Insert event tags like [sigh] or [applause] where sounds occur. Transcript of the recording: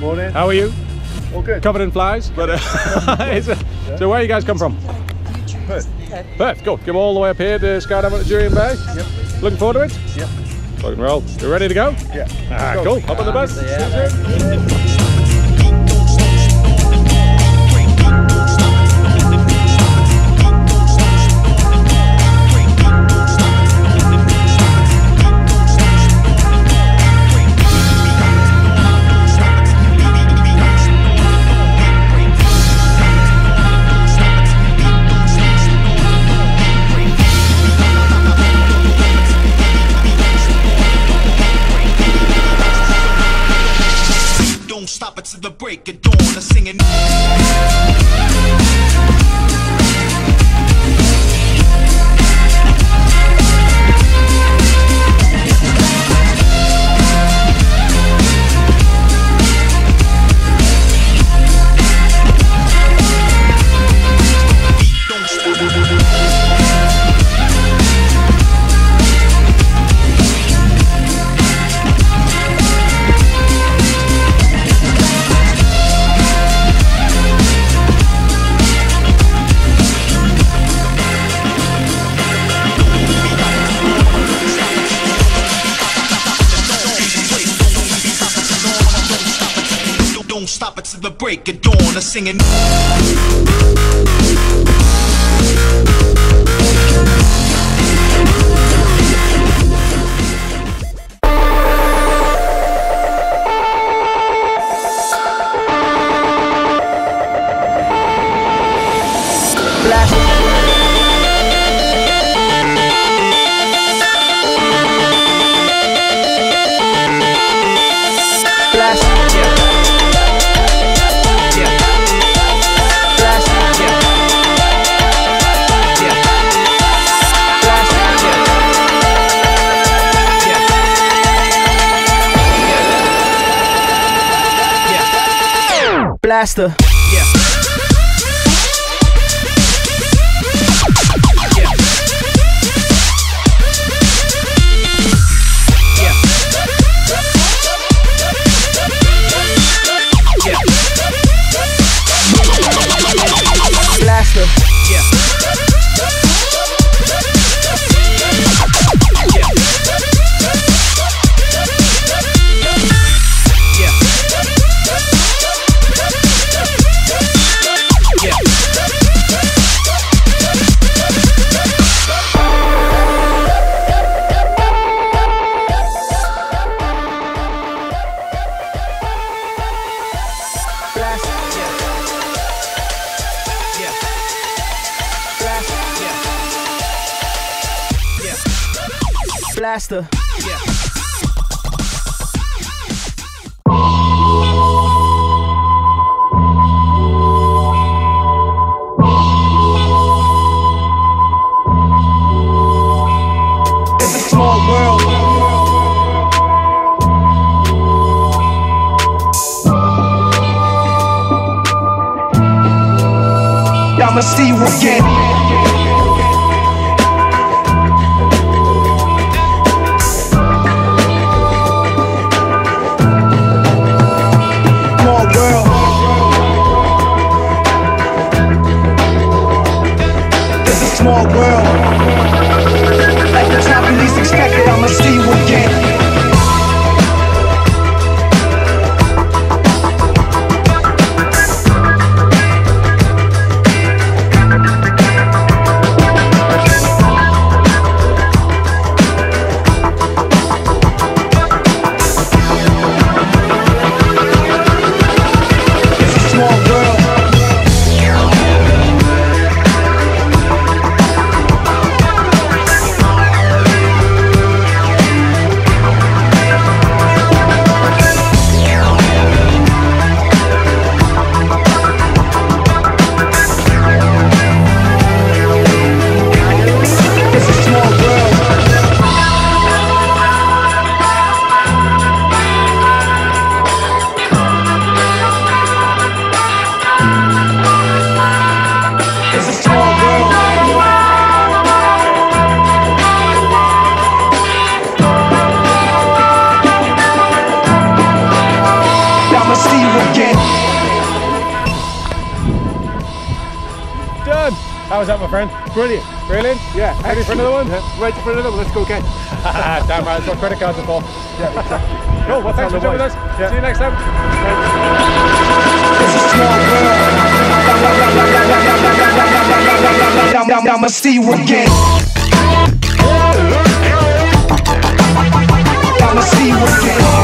Morning. How are you? All good. Covered in flies, but uh, a- so where you guys come from? Perth. Perth. Go. Come all the way up here to Skydive at Jurien Bay. Yep. Looking forward to it. Yep. Rock and roll. You ready to go? Yeah. Ah, Go. cool. Hop on the bus. Stop it till the break of dawn. I'm singing. Don't stop. Don't stop it till the break of dawn. I'm singing. Blaster. Blaster. Blaster. It's a small world. I'ma see you again. Small world. See you again. Done. How was that, my friend? Brilliant. Brilliant? Yeah. Excellent. Ready for another one? Yeah. Ready for another one? Let's go again. [laughs] Damn right, that's what credit cards are for. Yeah, exactly. [laughs] Cool, well, thanks for joining us. Yeah. See you next time. This is small. I'ma see you again. I'ma see you again.